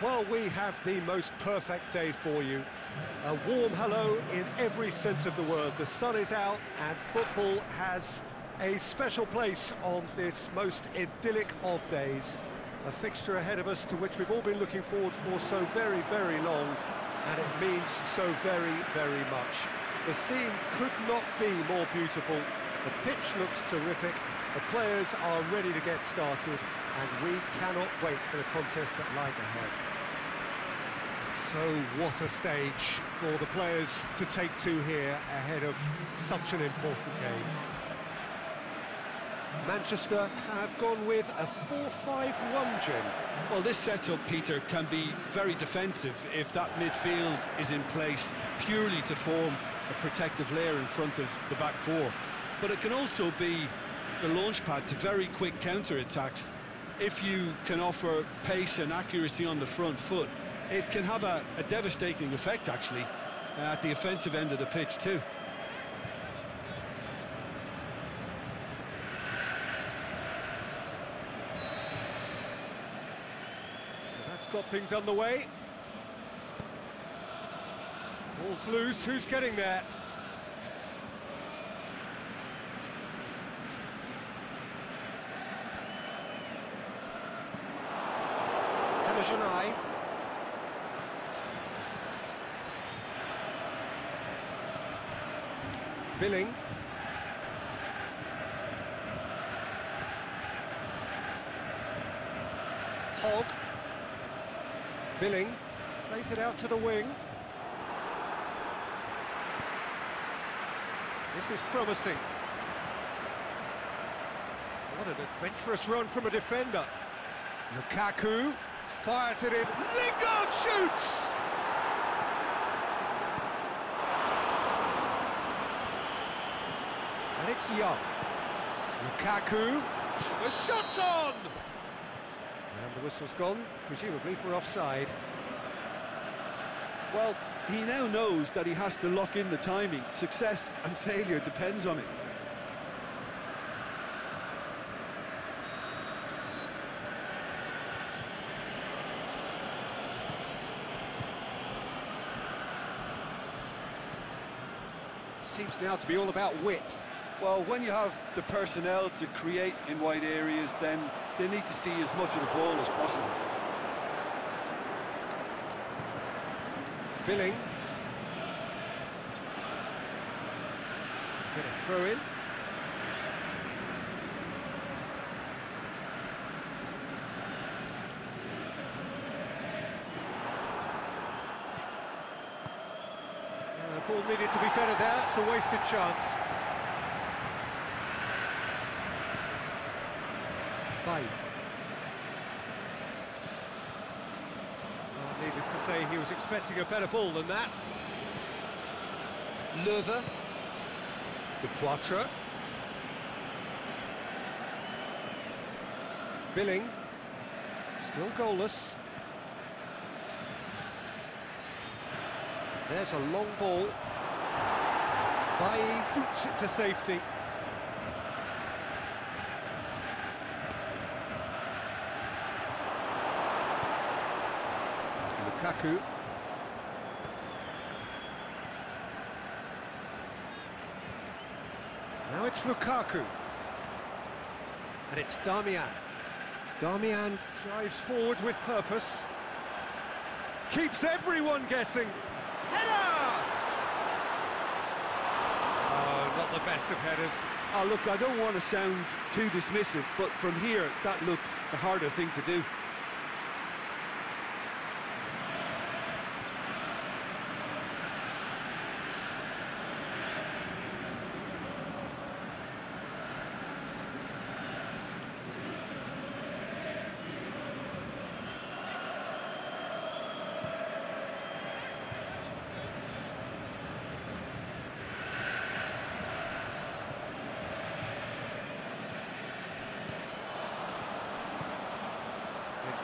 Well, we have the most perfect day for you. A warm hello in every sense of the word. The sun is out and football has a special place on this most idyllic of days. A fixture ahead of us to which we've all been looking forward for so very, very long, and it means so very, very much. The scene could not be more beautiful. The pitch looks terrific, the players are ready to get started, and we cannot wait for the contest that lies ahead. So what a stage for the players to take to here ahead of such an important game. Manchester have gone with a 4-5-1, Jim. Well, this setup, Peter, can be very defensive if that midfield is in place purely to form a protective layer in front of the back four. But it can also be the launch pad to very quick counter-attacks. If you can offer pace and accuracy on the front foot, it can have a, a devastating effect, actually, uh, at the offensive end of the pitch, too. So that's got things underway. Ball's loose, who's getting there? Hadergjonaj. Billing. Hogg. Billing plays it out to the wing. This is promising. What an adventurous run from a defender. Lukaku fires it in. Lingard shoots! And it's Young. Lukaku. The shot's on! And the whistle's gone, presumably for offside. Well, he now knows that he has to lock in the timing. Success and failure depends on it. Seems now to be all about width. Well, when you have the personnel to create in wide areas, then they need to see as much of the ball as possible. Billing. Get a throw in. Uh, ball needed to be better there, it's a wasted chance. Bay. Well, needless to say, he was expecting a better ball than that. Löwe. De Poitre. Billing. Still goalless. There's a long ball. Bailly boots it to safety. Lukaku. Now it's Lukaku. And it's Darmian. Darmian drives forward with purpose. Keeps everyone guessing. Header! Not the best of headers. Oh, look, I don't want to sound too dismissive, but from here, that looks the harder thing to do.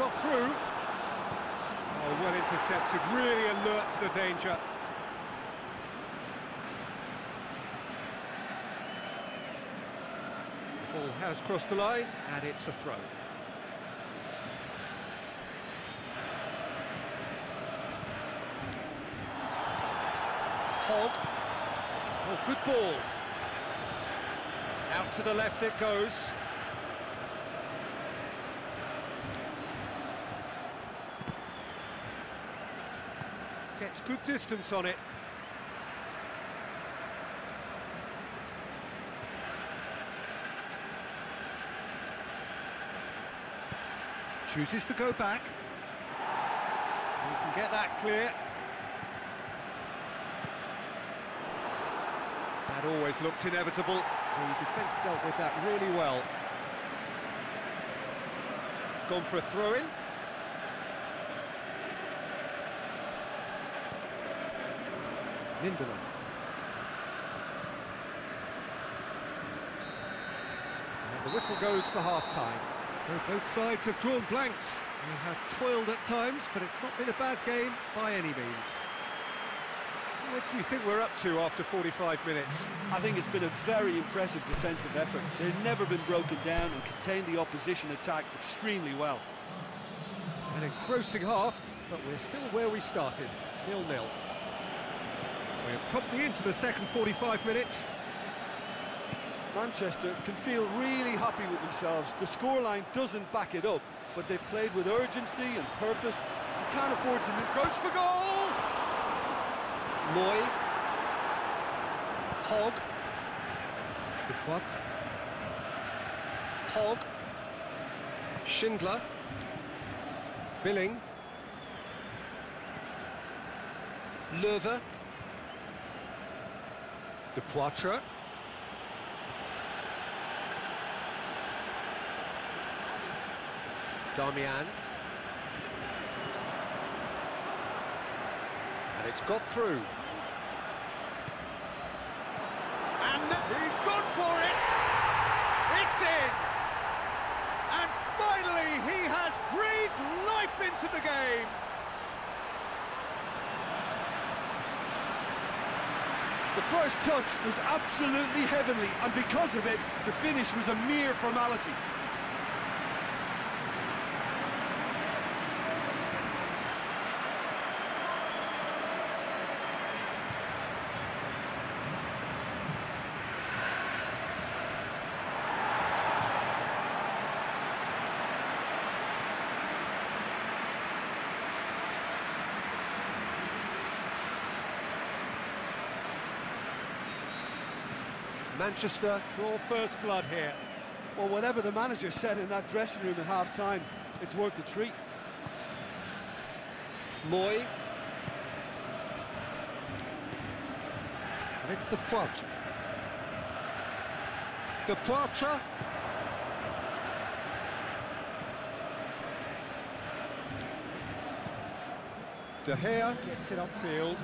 got through. Oh, well intercepted, really alert to the danger. The ball has crossed the line, and it's a throw. Hogg. Oh, good ball. Out to the left it goes. Gets good distance on it. Chooses to go back. You can get that clear. That always looked inevitable. The defence dealt with that really well. It's gone for a throw-in. Lindelof. And the whistle goes for half-time. So both sides have drawn blanks. They have toiled at times, but it's not been a bad game by any means. What do you think we're up to after 45 minutes? I think it's been a very impressive defensive effort. They've never been broken down and contained the opposition attack extremely well. An engrossing half, but we're still where we started, nil-nil. We're promptly into the second 45 minutes. Manchester can feel really happy with themselves. The scoreline doesn't back it up, but they've played with urgency and purpose and can't afford to lose. Goes for goal! Mooy. Hogg. Depoitre. Hogg. Schindler. Billing. Löwe. Depoitre. Darmian. And it's got through. And he's gone for it! It's in! And finally he has breathed life into the game! The first touch was absolutely heavenly, and because of it, the finish was a mere formality. Manchester draw first blood here. Well, whatever the manager said in that dressing room at half-time, it's worth the treat. Mooy. And it's the Poitre. Depoitre. De Gea gets it upfield.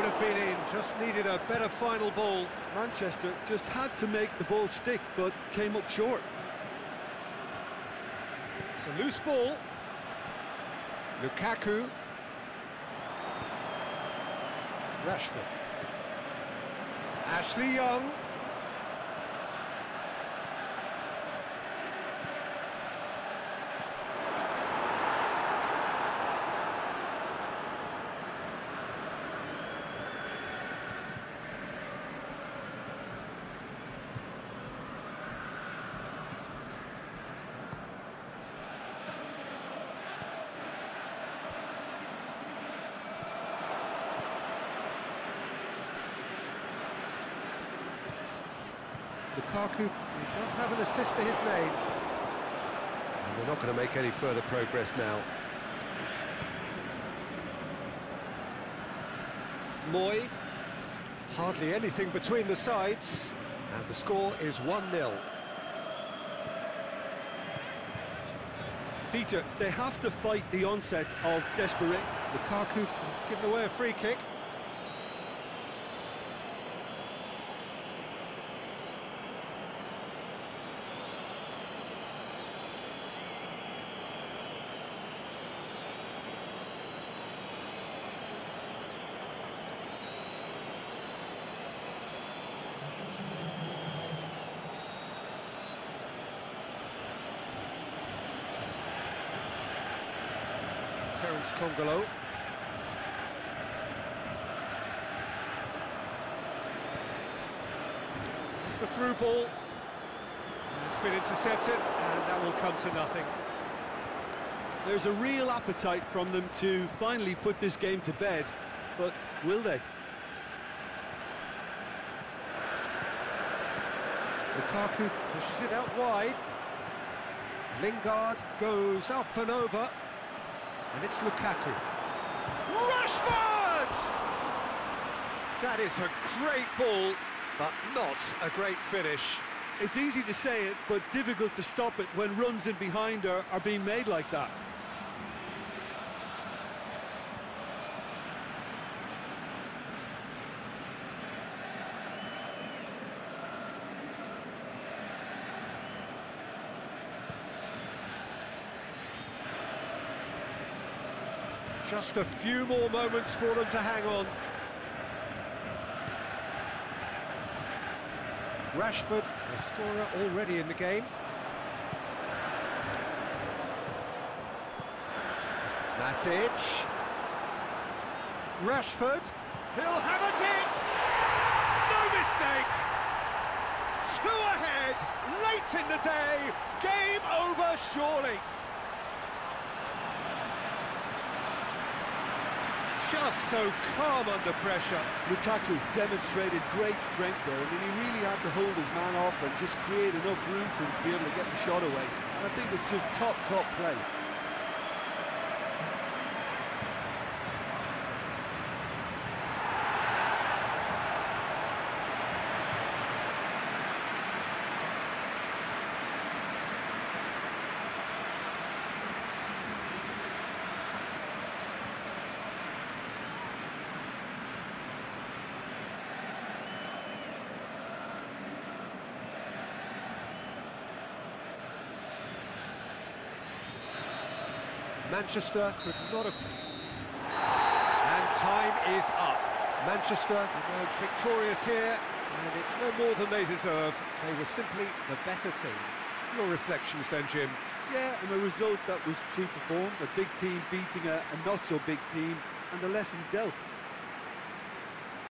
He could have been in, just needed a better final ball. Manchester just had to make the ball stick, but came up short. It's a loose ball. Lukaku. Rashford. Ashley Young. Lukaku, he does have an assist to his name. And they're not going to make any further progress now. Mooy. Hardly anything between the sides. And the score is 1-0. Peter, they have to fight the onset of desperation. Lukaku has given away a free kick. Terence Kongolo. It's the through ball. It's been intercepted, and that will come to nothing. There's a real appetite from them to finally put this game to bed, but will they? Lukaku pushes it out wide. Lingard goes up and over. And it's Lukaku. Rashford! That is a great ball, but not a great finish. It's easy to say it, but difficult to stop it when runs in behind are, are being made like that. Just a few more moments for them to hang on. Rashford, the scorer already in the game. Matic. Rashford. He'll have a dig! No mistake! Two ahead, late in the day. Game over, surely. Just so calm under pressure. Lukaku demonstrated great strength there. I mean, he really had to hold his man off and just create enough room for him to be able to get the shot away. And I think it's just top, top play. Manchester could not have... And time is up. Manchester emerge victorious here, and it's no more than they deserve. They were simply the better team. Your reflections then, Jim? Yeah, and a result that was true to form, a big team beating a, a not-so-big team, and the lesson dealt.